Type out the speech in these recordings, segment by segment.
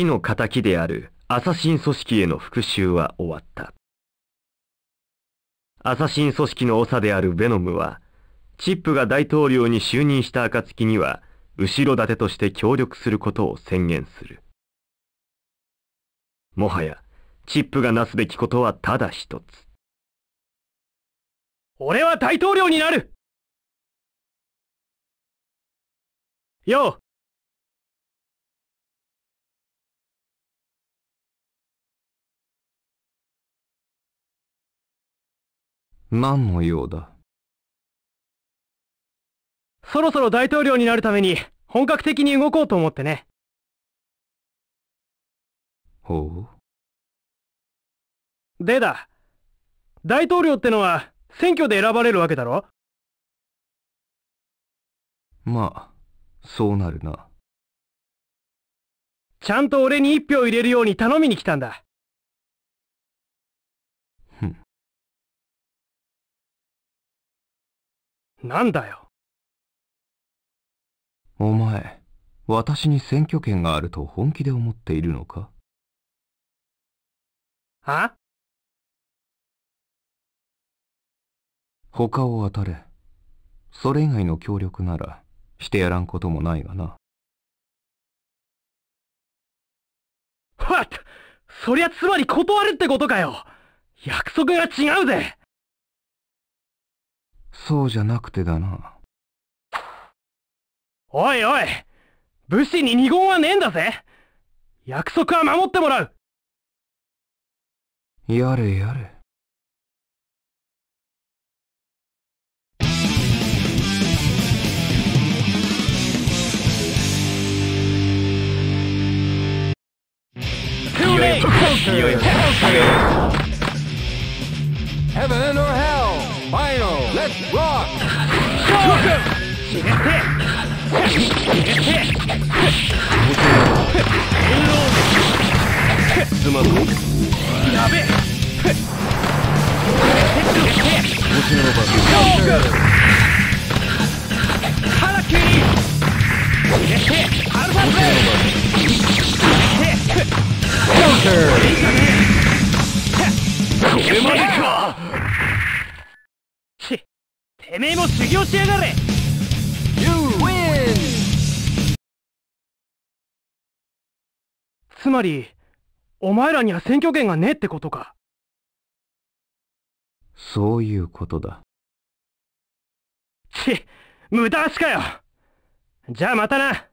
死の仇であるアサシン組織への復讐は終わった。アサシン組織の長であるベノムは、チップが大統領に就任した暁には、後ろ盾として協力することを宣言する。もはや、チップがなすべきことはただ一つ。俺は大統領になるよう何の用だ？そろそろ大統領になるために本格的に動こうと思ってね。ほう？でだ、大統領ってのは選挙で選ばれるわけだろ？まあ、そうなるな。ちゃんと俺に一票入れるように頼みに来たんだ。なんだよ。お前、私に選挙権があると本気で思っているのか？は他を当たれ。それ以外の協力なら、してやらんこともないがな。What? そりゃつまり断るってことかよ約束が違うぜそうじゃなくてだな。おいおい武士に二言はねえんだぜ約束は守ってもらうやれやれ。Heaven or hell? Final. Let's rock. すまんやべ星のバハラキュリアルファこめえも修行しやがれ You win! つまり、お前らには選挙権がねえってことか。そういうことだ。ち、無駄足かよじゃあまたな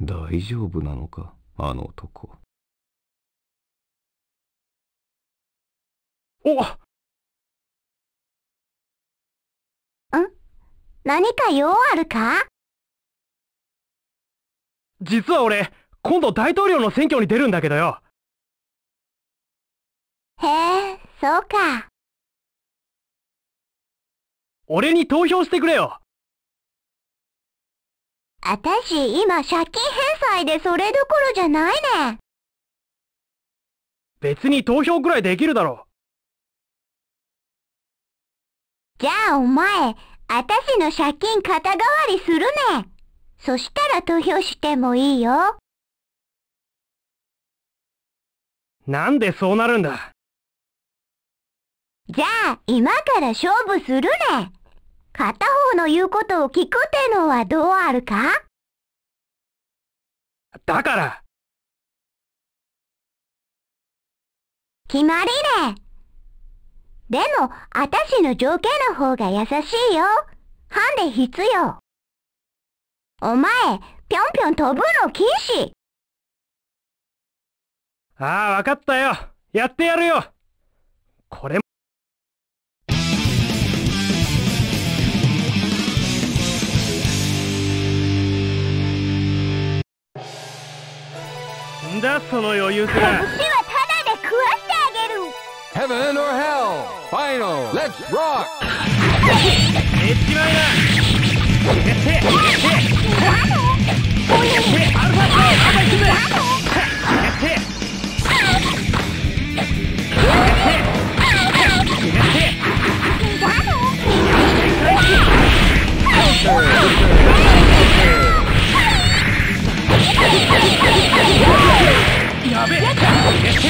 大丈夫なのかあの男。お何か用あるか？実は俺、今度大統領の選挙に出るんだけどよ。へえ、そうか。俺に投票してくれよ。あたし、今借金返済でそれどころじゃないね。別に投票くらいできるだろ。じゃあお前、あたしの借金肩代わりするね。そしたら投票してもいいよ。なんでそうなるんだ？じゃあ、今から勝負するね。片方の言うことを聞くってのはどうあるか？だから決まりね。でも、あたしの条件の方が優しいよ。ハンデ必要。お前、ぴょんぴょん飛ぶの禁止。ああ、わかったよ。やってやるよ。これもんだその余裕さ。Heaven or hell? Final. Let's rock. えっちまいな。やって。やって。やって。アルファとアバイクム。やって。やって。やって。Counter! やべえわけじゃねえぞ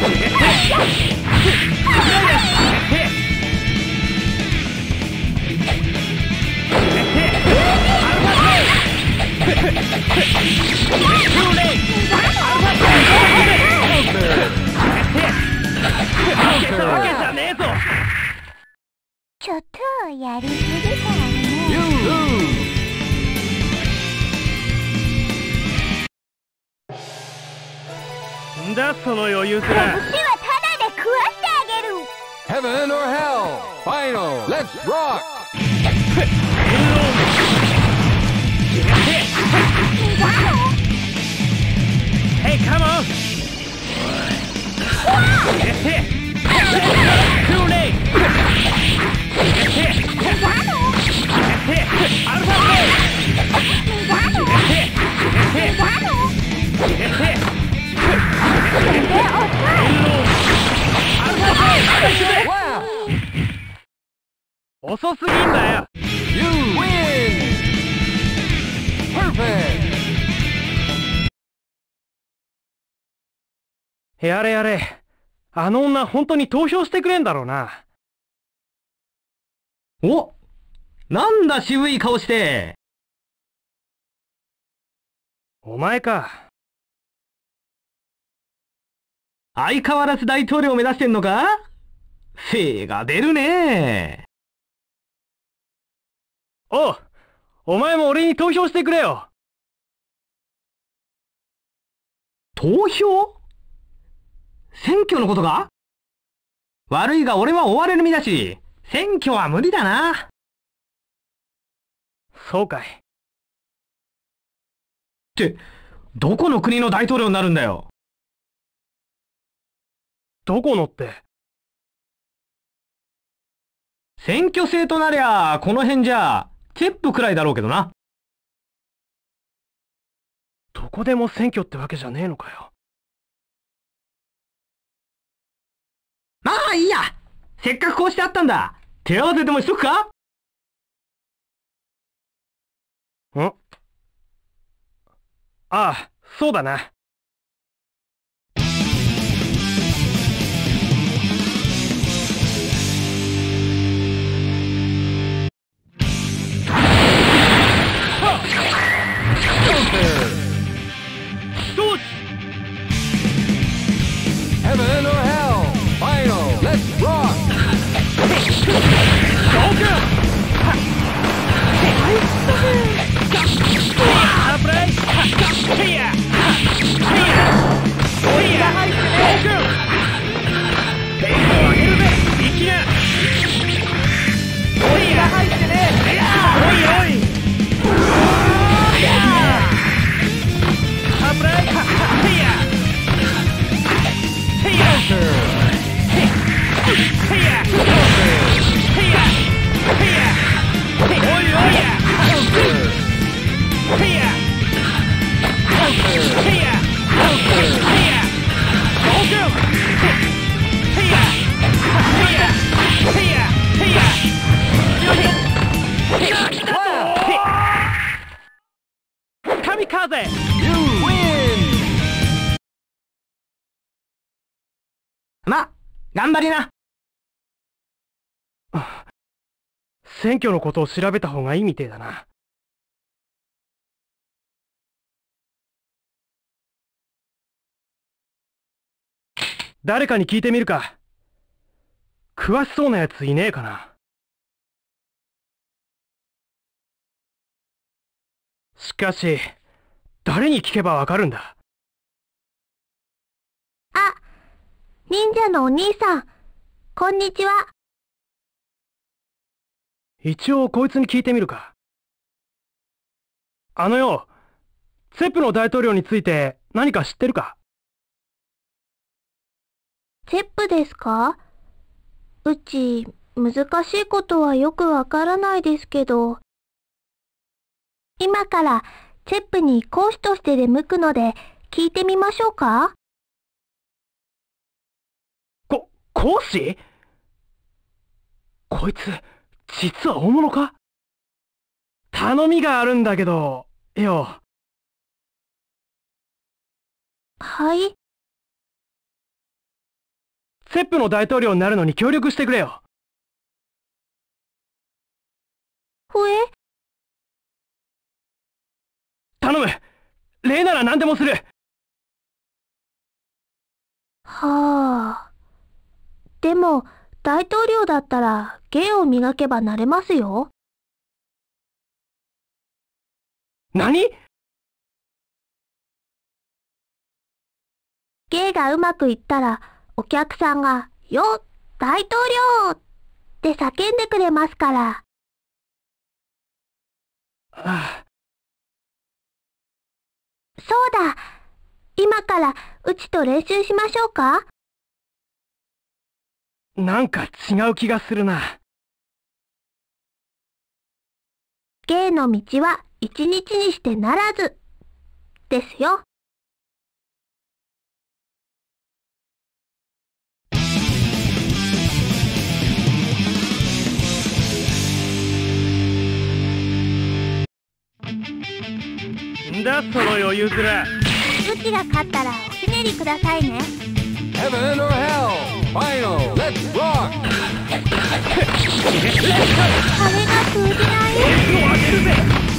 ちょっとやりすぎたわね。その余裕す拳はらただで食わしてあげる Heaven or hell. Final. Let's rock. ヘイカモンクーレイアルファベ Wow. 遅すぎんだよ You win. Perfect. やれやれあの女本当に投票してくれんだろうなおなんだ渋い顔して。お前か相変わらず大統領目指してんのか？精が出るね。おうお前も俺に投票してくれよ。投票？選挙のことか？悪いが俺は追われる身だし、選挙は無理だな。そうかい。って、どこの国の大統領になるんだよ？どこのって。選挙制となりゃ、この辺じゃ、チェップくらいだろうけどな。どこでも選挙ってわけじゃねえのかよ。まあいいや。せっかくこうしてあったんだ。手合わせでもしとくか？ん？ああそうだな。Let's go. ま、頑張りな。選挙のことを調べた方がいいみてえだな。誰かに聞いてみるか。詳しそうなやついねえかな。しかし、誰に聞けばわかるんだあ、忍者のお兄さん、こんにちは。一応こいつに聞いてみるか。あのよ、ツェップの大統領について何か知ってるか？チェップですか？うち、難しいことはよくわからないですけど。今から、チェップに講師として出向くので、聞いてみましょうか？こ、講師？こいつ、実は大物か？頼みがあるんだけど、よ。はい。セップの大統領になるのに協力してくれよ。ほえ頼む礼なら何でもするはあ。でも、大統領だったら芸を磨けばなれますよ。何？芸がうまくいったら、お客さんが、よ、大統領って叫んでくれますから。あそうだ。今から、うちと練習しましょうか？なんか違う気がするな。芸の道は一日にしてならず。ですよ。んだその余裕面。うちが勝ったらおひねりくださいね。Heaven or hell? Final. Let's rock. あれが通じない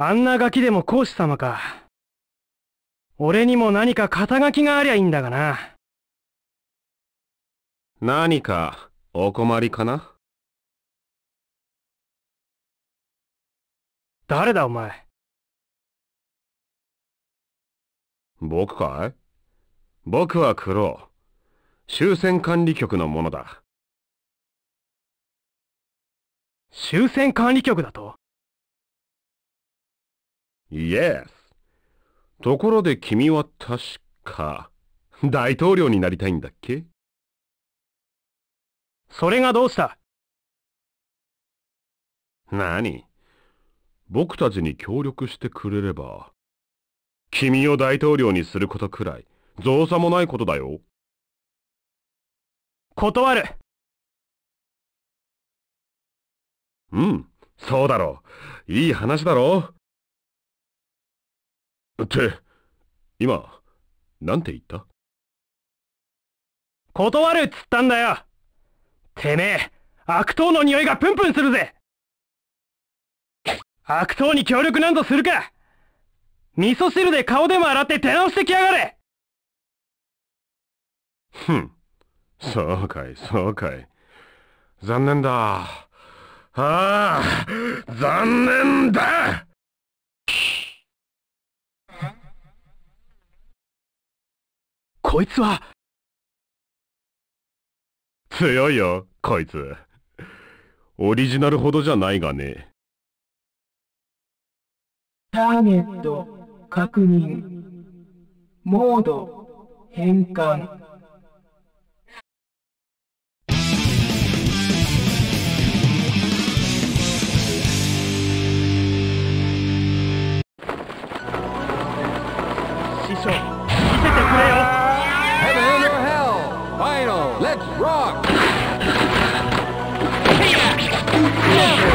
あんなガキでも講師様か。俺にも何か肩書きがありゃいいんだがな。何かお困りかな？誰だお前？僕かい？僕はクロウ。終戦管理局のものだ。終戦管理局だと？イエス。ところで君は確か、大統領になりたいんだっけ？それがどうした？何？僕たちに協力してくれれば、君を大統領にすることくらい、造作もないことだよ。断るうん、そうだろう。いい話だろう。って、今、なんて言った？断るっつったんだよてめえ、悪党の匂いがプンプンするぜ悪党に協力なんぞするか味噌汁で顔でも洗って出直してきやがれふん。そうかい、そうかい。残念だ。ああ、残念だこいつは、強いよ、こいつ。オリジナルほどじゃないがね。ターゲット確認。モード変換。っ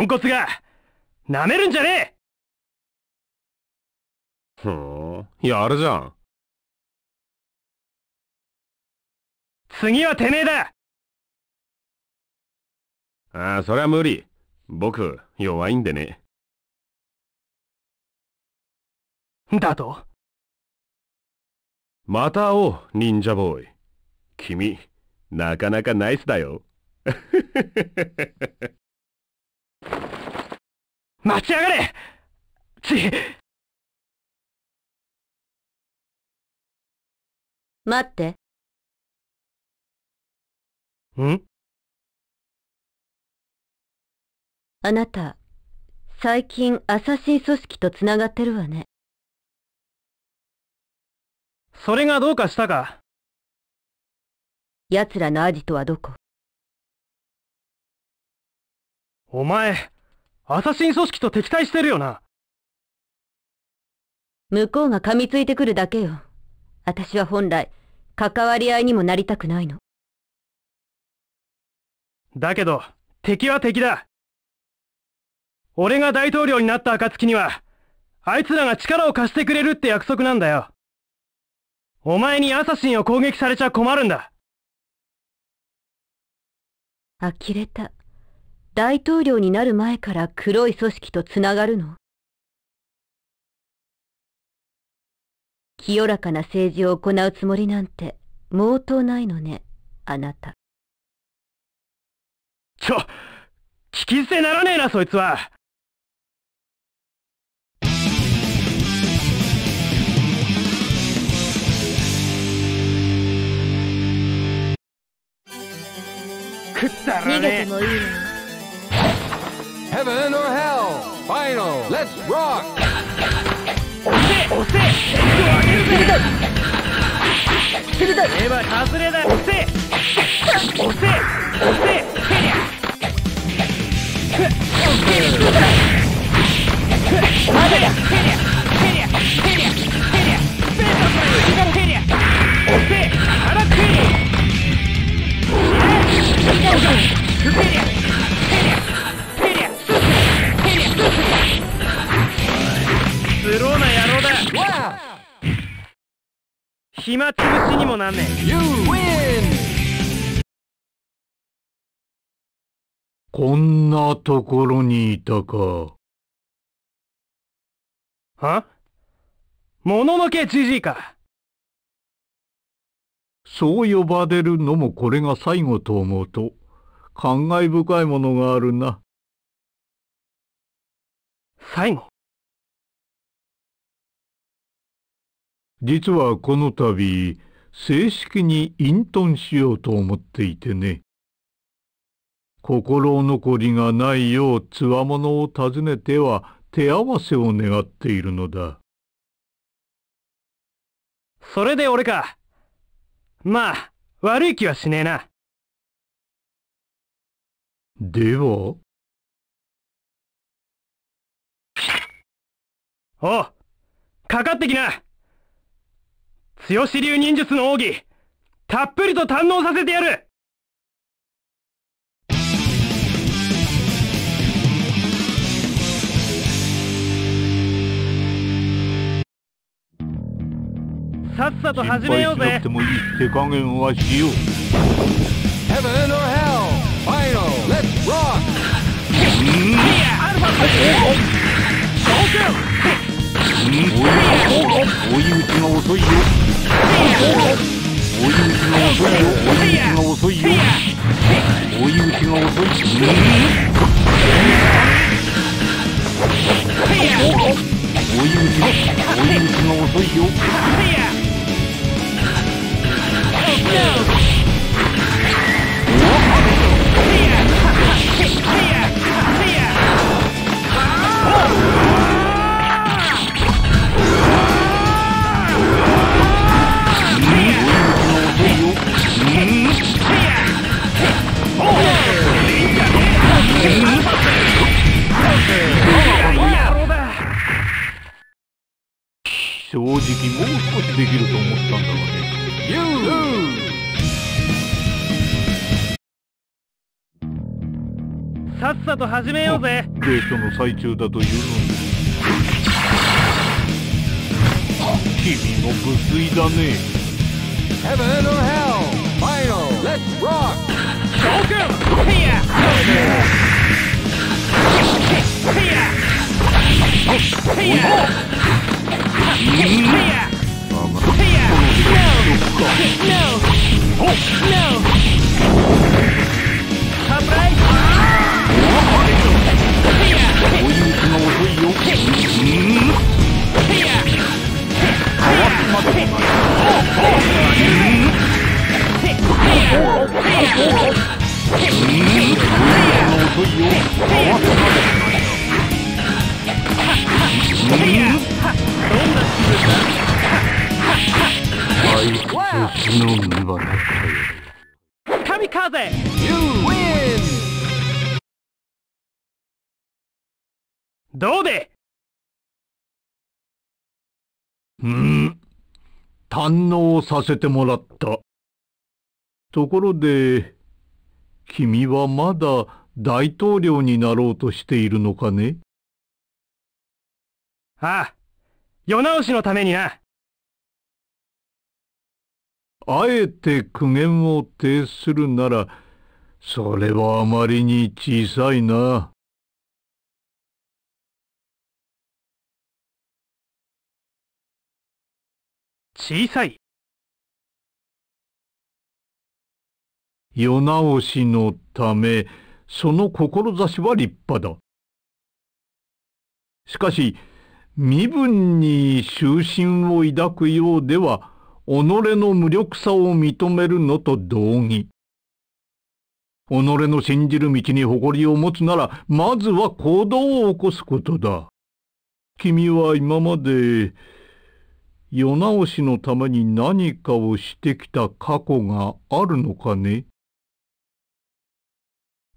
ポンコツがなめるんじゃねふーん。やるじゃん。え次はてめえだああ、そりゃ無理。僕、弱いんでね。だと？また会おう、忍者ボーイ。君、なかなかナイスだよ。待ちやがれ。ち。待って。ん？あなた、最近アサシン組織と繋がってるわね。それがどうかしたか？奴らのアジトはどこ？お前アサシン組織と敵対してるよな向こうが噛みついてくるだけよ。私は本来、関わり合いにもなりたくないの。だけど敵は敵だ俺が大統領になった暁にはあいつらが力を貸してくれるって約束なんだよお前にアサシンを攻撃されちゃ困るんだ呆れた。大統領になる前から黒い組織と繋がるの？清らかな政治を行うつもりなんて、毛頭ないのね、あなた。ちょ聞き捨てならねえなそいつはくったらねえもいいのよ。Heaven or hell! Final! Let's rock! 押せ押せ上げるぜレバー外れだ押せ押せ押せ蹴りゃふっ蹴りゃふっまだや蹴りゃ蹴りゃ蹴りゃ蹴りゃスペース蹴りゃ押せ腹蹴り蹴りゃ蹴りゃ暇つぶしにもなんねえ You win! こんなところにいたか。は？もののけじじいかそう呼ばれるのもこれが最後と思うと、感慨深いものがあるな。最後実はこの度、正式に隠遁しようと思っていてね。心残りがないようつわものを訪ねては手合わせを願っているのだ。それで俺かまあ悪い気はしねえなでは、おうかかってきな強し流忍術の奥義たっぷりと堪能させてやるさっさと始めようぜしなくてもいい手加減はしよう。Heaven or hell! Final! Let's rock! アルファ Mm-hmm. うぜデートの最中だというのに君も無粋だね Heaven or hell! Final! Let's rock! 召喚ヘイヤヘイヤヘイヤヘイヤヘイヤ No! No! サプライズヘイヤ追い打ちが遅いよヘイヤその身はなったよ神風どうで？うん。堪能させてもらった。ところで君はまだ大統領になろうとしているのかね？ああ世直しのためにな。あえて苦言を呈するならそれはあまりに小さいな小さい。世直しのためその志は立派だ。しかし身分に終身を抱くようでは己の無力さを認めるのと同義。己の信じる道に誇りを持つならまずは行動を起こすことだ。君は今まで世直しのために何かをしてきた過去があるのかね？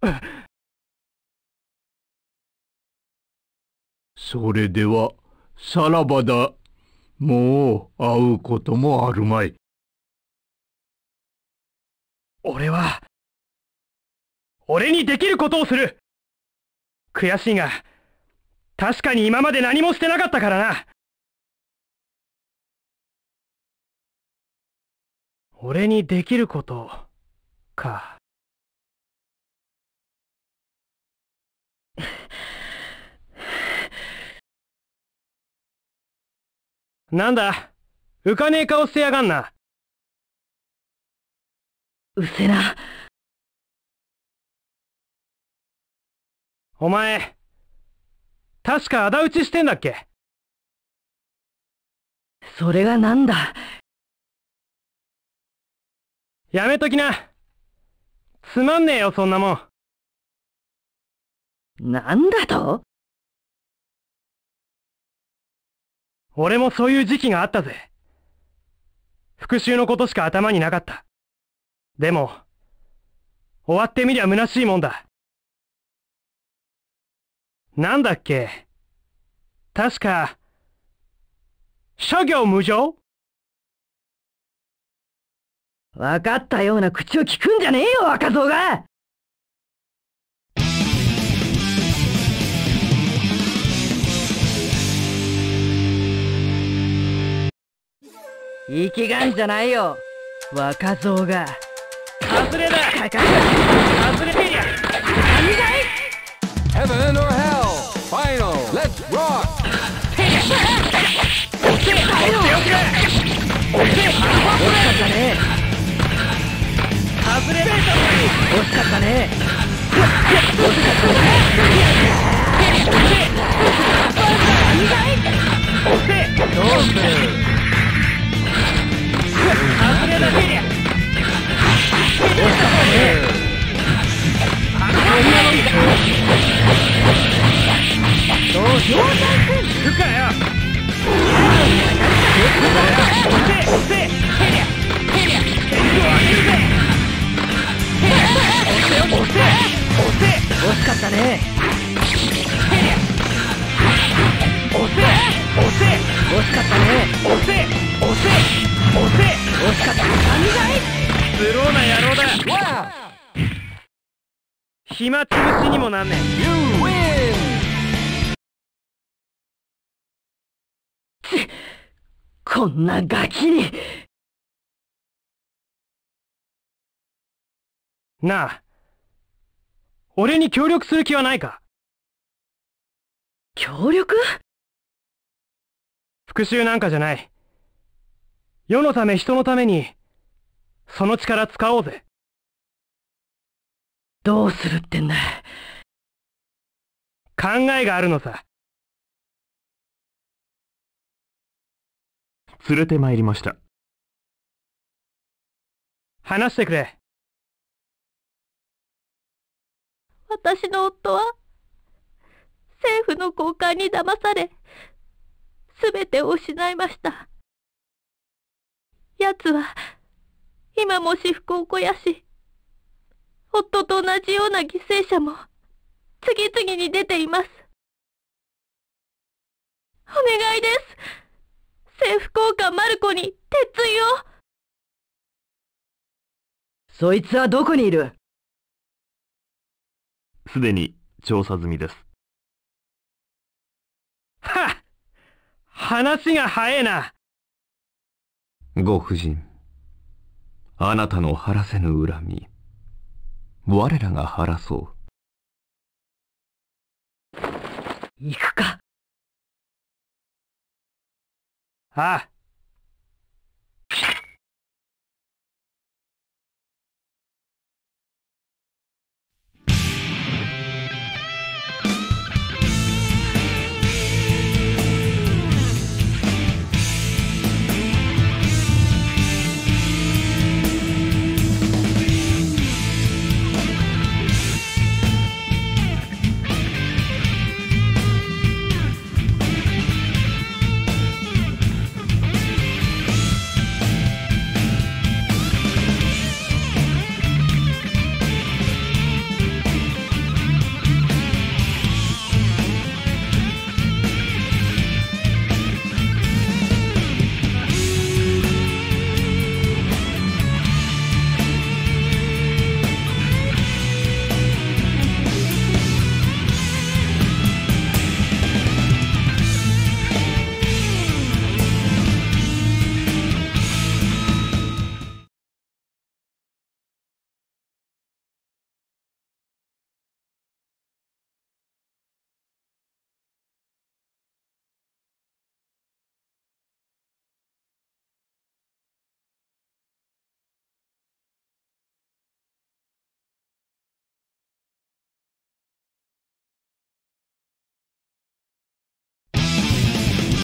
それではさらばだ。もう会うこともあるまい。俺は俺にできることをする。悔しいが確かに今まで何もしてなかったからな俺にできることかなんだ？浮かねえ顔してやがんなうせな。お前確か仇討ちしてんだっけ？それがなんだ？やめときな。つまんねえよそんなもん。なんだと？俺もそういう時期があったぜ。復讐のことしか頭になかった。でも終わってみりゃ虚しいもんだ。なんだっけ？確か諸行無常？わかったような口を聞くんじゃねえよ、若造が生きがんじゃないよ、若造が。外れだかかる外れてりゃ Heaven or hell! なんねん。You win! こんなガキに。なあ。俺に協力する気はないか？協力？復讐なんかじゃない。世のため人のためにその力使おうぜ。どうするってんだ考えがあるのさ連れて参りました。話してくれ私の夫は、政府の交換に騙され、すべてを失いました。奴は、今も私腹を肥やし、夫と同じような犠牲者も、次々に出ています。お願いです。政府交換マルコに鉄槌を。そいつはどこにいる？すでに調査済みです。はっ話が早えなご婦人、あなたの晴らせぬ恨み、我らが晴らそう。行くか。ああ。